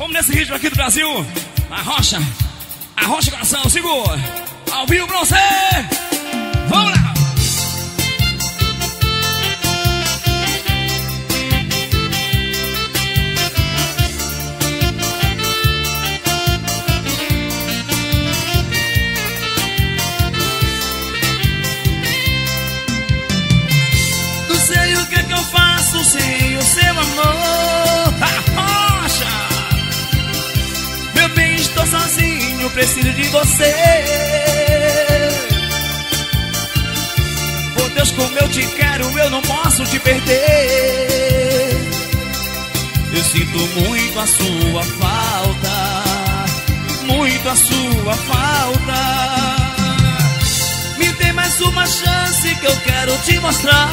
Vamos nesse ritmo aqui do Brasil. A rocha. A rocha coração, segura. Ao vivo pra você. Vamos lá. Não sei o que é que eu faço sem o seu amor. Preciso de você. Por Deus, como eu te quero, eu não posso te perder. Eu sinto muito a sua falta, muito a sua falta. Me dê mais uma chance que eu quero te mostrar.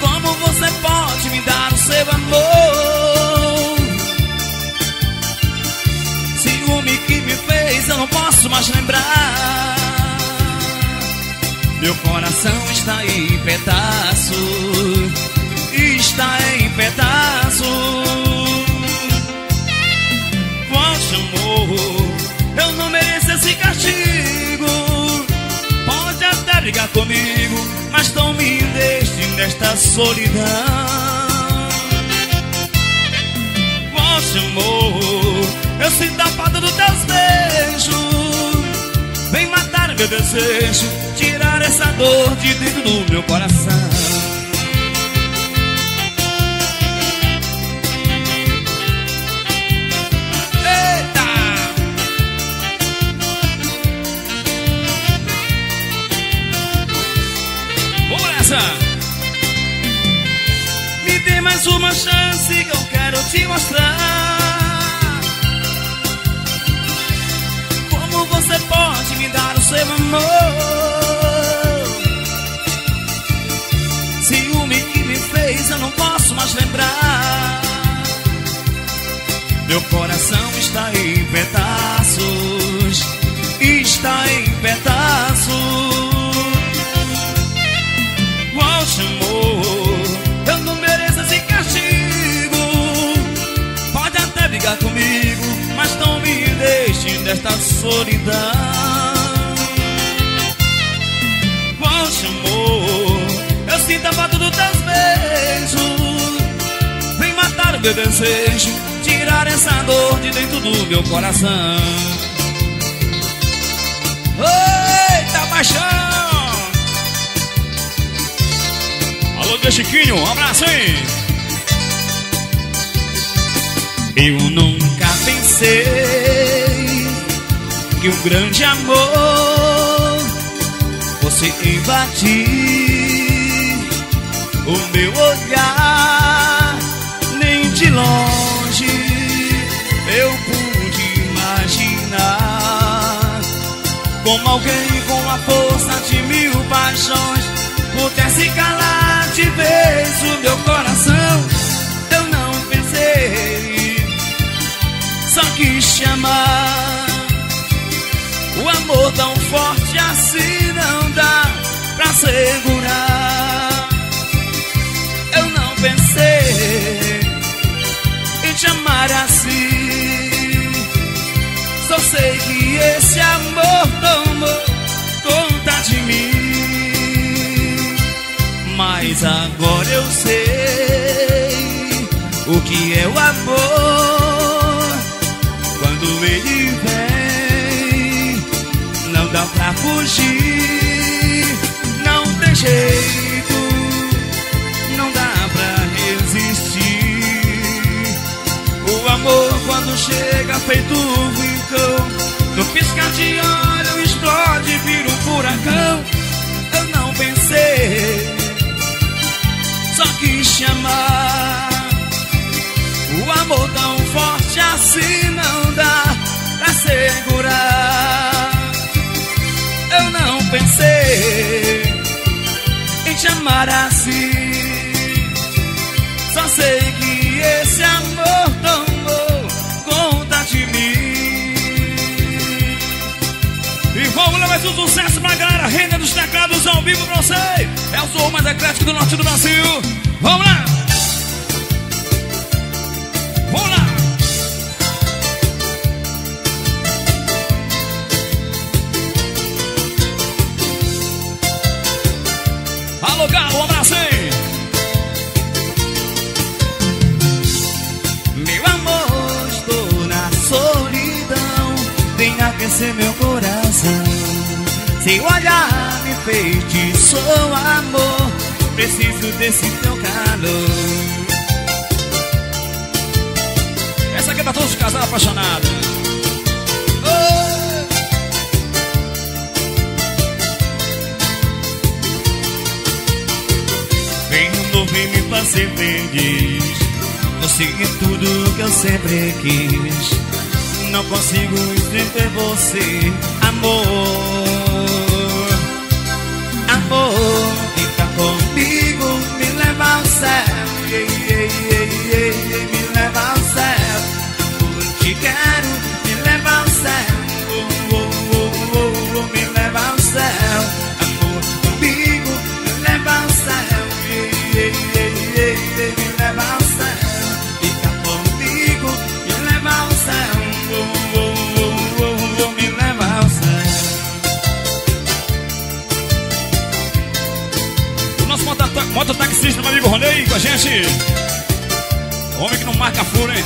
Como você pode me dar o seu amor? Ciúme que me fez, eu não posso mais lembrar. Meu coração está em pedaços, está em pedaços. Volte, amor, eu não mereço esse castigo. Pode até brigar comigo, mas não me deixe nesta solidão. Volte, amor, eu sinto a falta dos teus beijos. Vem matar meu desejo, tirar essa dor de dentro do meu coração. Me dê mais uma chance que eu quero te mostrar. Amor? Ciúme que me fez, eu não posso mais lembrar. Meu coração está em pedaços, está em pedaços. Desejo, tirar essa dor de dentro do meu coração. Eita, paixão! Alô, meu Chiquinho, um abraço, hein? Eu nunca pensei que um grande amor fosse invadir o meu olhar. De longe eu pude imaginar como alguém com a força de mil paixões pudesse calar de vez o meu coração. Eu não pensei, só quis te amar. O amor tão forte sei que esse amor tomou conta de mim. Mas agora eu sei o que é o amor. Quando ele vem, não dá pra fugir. Não tem jeito, quando chega feito um vulcão, no piscar de olho explode, vira um furacão. Eu não pensei, só quis te amar. O amor tão forte assim não dá pra segurar. Eu não pensei em te amar assim. Só sei que mais um sucesso pra galera. Renda dos teclados ao vivo pra você. É o som mais eclético do norte do Brasil. Vamos lá! Vamos lá! Alô, Galo, um abraço aí. Meu amor, estou na solidão. Tem aquecer meu seu olhar me feitiçou, amor. Preciso desse teu calor. Essa aqui é pra todos os casais apaixonados. Vem amor, vem me fazer feliz. É tudo que eu sempre quis. Não consigo entender você. Amor, comigo, me leva ao céu. Homem que não marca furo, hein?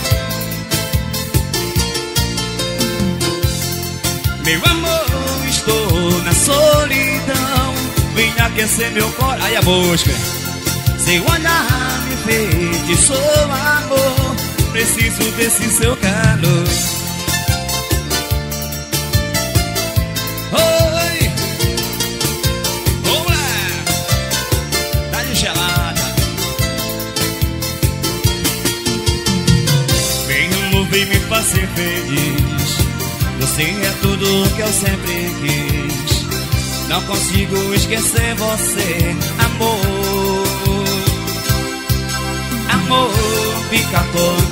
Meu amor, estou na solidão. Vem aquecer meu coração. Aí a busca. Seu olhar me feitiçou, amor. Preciso desse seu calor. Fazer feliz. Você é tudo que eu sempre quis. Não consigo esquecer você, amor. Amor, fica comigo,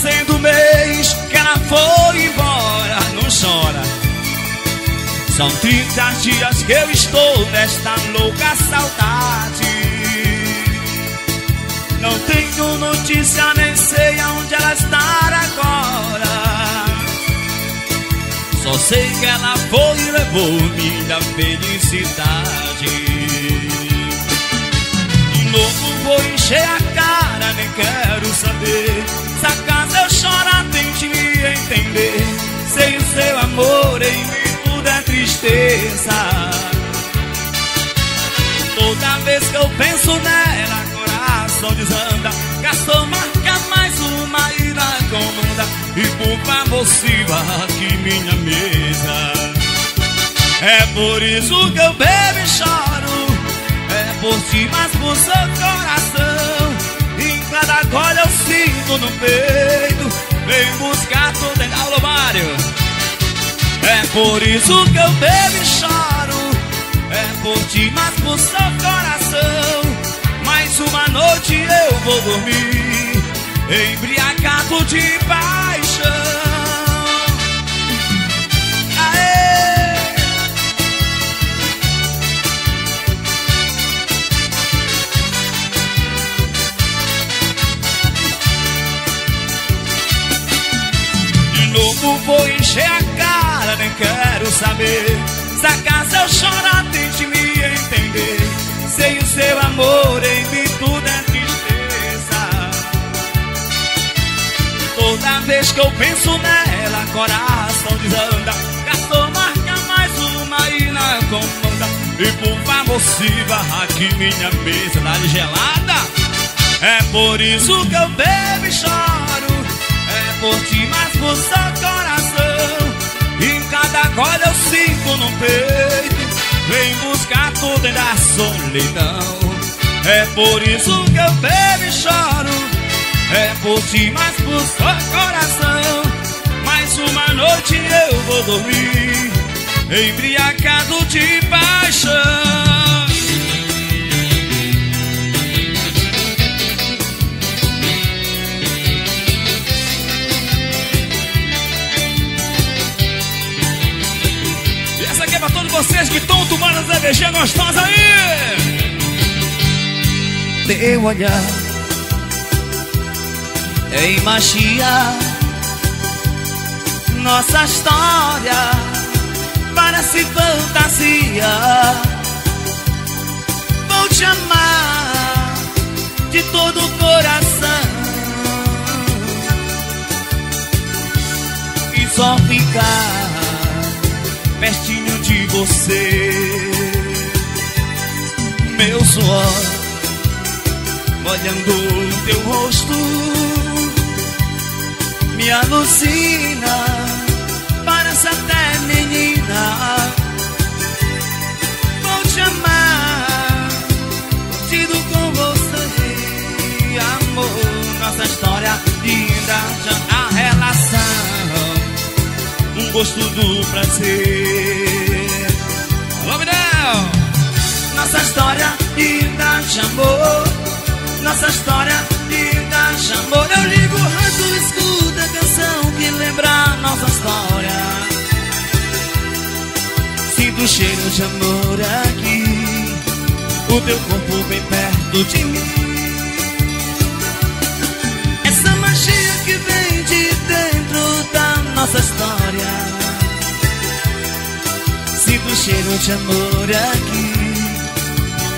fazendo mês que ela foi embora, não chora. São 30 dias que eu estou nesta louca saudade. Não tenho notícia, nem sei aonde ela está agora. Só sei que ela foi e levou minha felicidade. De novo vou encher a cara, nem quero saber. Entender. O seu amor em mim é tristeza. Toda vez que eu penso nela, coração desanda. Gastou marca mais uma e na comanda. E por favor, sirva aqui minha mesa. É por isso que eu bebo e choro. É por ti, mas por seu coração. Em cada gole eu sinto no peito. Vem buscar por isso que eu bebo e choro. É por ti, mas por seu coração. Mais uma noite eu vou dormir. Embriagado de paixão. Aê! De novo vou encher a quero saber. Se acaso eu chorar, tente me entender. Sem o seu amor em mim tudo é tristeza. Toda vez que eu penso nela, coração desanda. Gastou marca mais uma e na comanda. E por favor, sirva aqui minha mesa, dá gelada. É por isso que eu bebo e choro. É por ti, mas por seu gole eu sinto no peito. Vem buscar tem da solidão. É por isso que eu bebo e choro. É por ti, mas por seu coração. Mais uma noite eu vou dormir, embriagado de paixão. Vocês que estão tomando a cervejinha gostosa aí! Teu olhar em magia Nossa história parece fantasia Vou te amar de todo o coração E só ficar pertinho de você. Meu suor molhando teu rosto me alucina. Do prazer. Alô! Nossa história linda de amor. Nossa história linda de amor. Eu ligo o rádio, escuta a canção que lembra nossa história. Sinto o cheiro de amor aqui. O teu corpo bem perto de mim. Essa magia que vem de dentro da nossa história. Sinto o cheiro de amor aqui,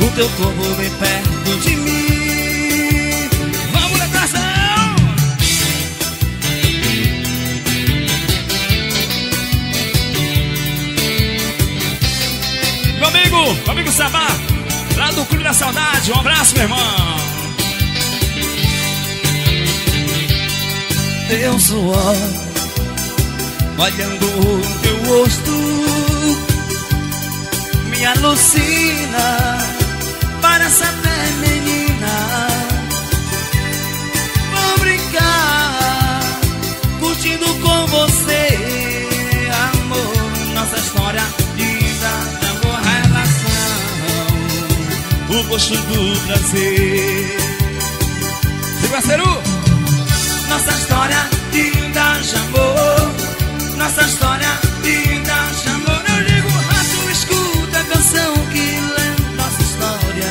o teu corpo bem perto de mim. Vamos na atração! Meu amigo, meu amigo Sabá, lá do Clube da Saudade, um abraço, meu irmão. Teu suor olhando o teu rosto me alucina parece até menina vou brincar curtindo com você amor nossa história linda amor relação o gosto do prazer. Siga, nossa história linda amor nossa história canção que lembra nossa história.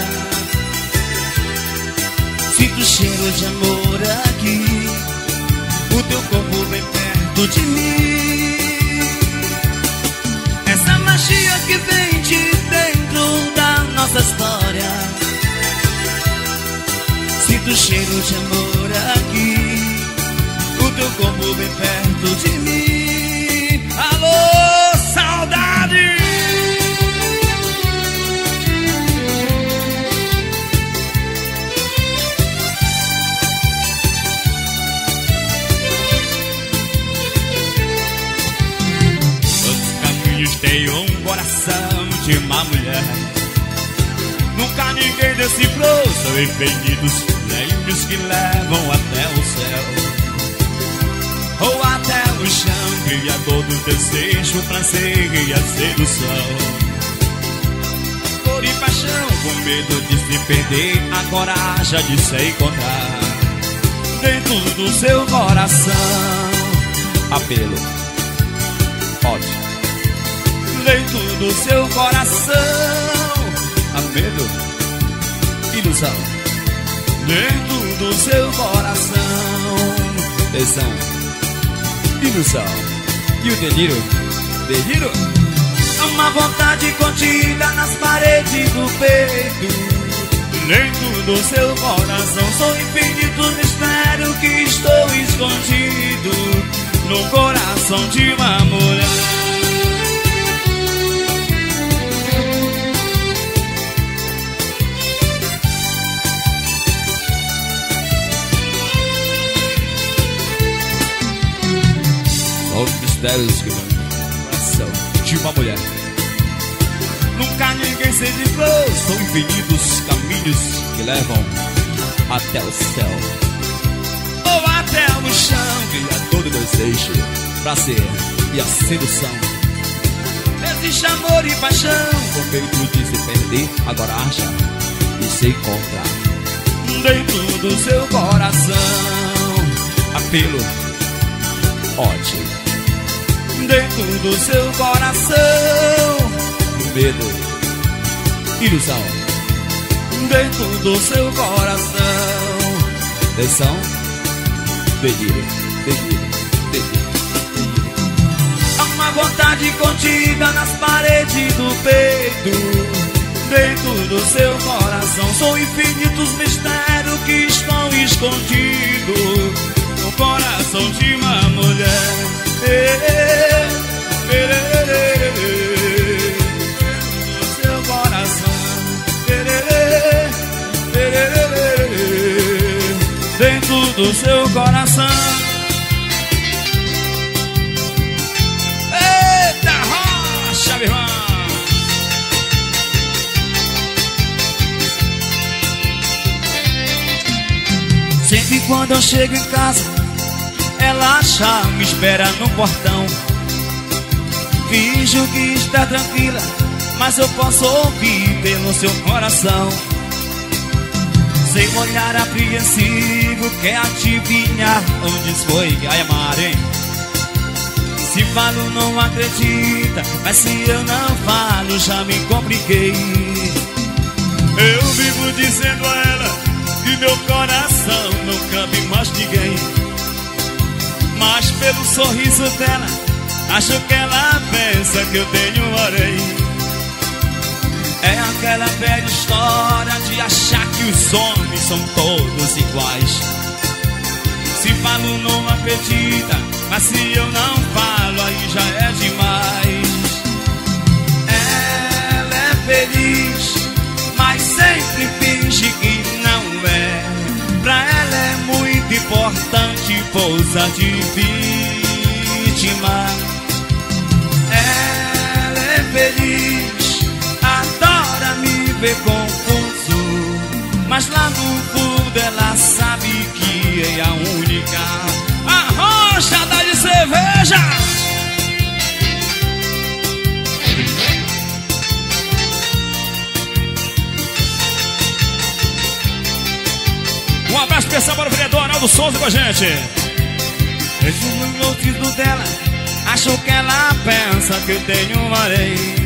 Sinto o cheiro de amor aqui. O teu corpo bem perto de mim. Essa magia que vem de dentro da nossa história. Sinto o cheiro de amor aqui. O teu corpo bem perto de mim. Coração de uma mulher. Nunca ninguém decifrou, são infinitos flames que levam até o céu ou até o chão, criador do desejo, prazer e a sedução. Por e paixão, com medo de se perder, a coragem de se encontrar dentro do seu coração. Apelo, do seu coração. Apelo, ilusão, dentro do seu coração. Tesão ilusão. E o delírio? Delírio? Uma vontade contida nas paredes do peito. Dentro do seu coração sou infinito mistério que estou escondido no coração de uma mulher. Mistérios que coração de uma mulher. Nunca ninguém se livrou. São infinitos caminhos que levam até o céu. Ou até o chão, que é todo desejo pra ser e a sedução. Existe amor e paixão, com peito de se perder, agora acha e se encontrar. Dentro do seu coração, apelo, ódio. Dentro do seu coração, medo, ilusão. Dentro do seu coração, tensão, delírio, delírio, delírio. Há uma vontade contida nas paredes do peito. Dentro do seu coração são infinitos mistérios que estão escondidos no coração de uma mulher. Do seu coração. Eita rocha, meu irmão. Sempre quando eu chego em casa Ela já me espera no portão. Finjo que está tranquila Mas eu posso ouvir pelo seu coração. Sem olhar apreensivo Quer adivinhar onde foi Ai, amar, hein? Se falo não acredita Mas se eu não falo já me compliquei. Eu vivo dizendo a ela Que meu coração não cabe mais ninguém Mas pelo sorriso dela Acho que ela pensa que eu tenho orei. É aquela velha história de achar que os homens são todos iguais. Se falo não acredita Mas se eu não falo aí já é demais importante Pousa de vítima. Ela é feliz Adora me ver confuso. Mas lá no fundo ela sabe que é a única A rocha da de cerveja abraço especial para o vereador Arnaldo Souza com a gente. Vejo no ouvido dela. Acho que ela pensa que eu tenho lei.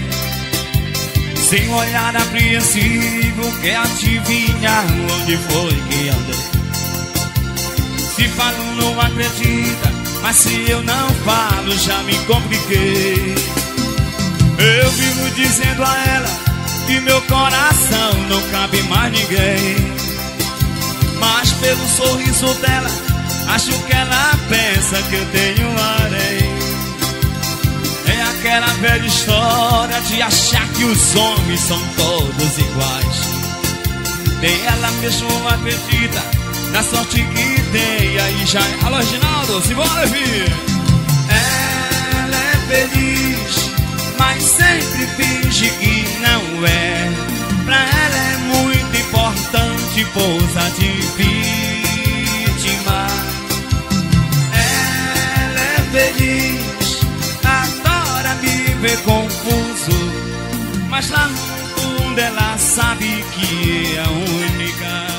Sem olhar apreensivo Quer adivinhar onde foi que andei. Se falo não acredita Mas se eu não falo já me compliquei. Eu vivo dizendo a ela Que meu coração não cabe mais ninguém mas pelo sorriso dela Acho que ela pensa que eu tenho areia. É aquela velha história de achar que os homens são todos iguais. Nem ela mesmo acredita na sorte que tem Aí já é. Alô, Reginaldo, simbora, filho Ela é feliz, mas sempre finge que não é. Pra ela importante pousa de vítima. Ela é feliz, adora me ver confuso Mas lá no fundo ela sabe que é a única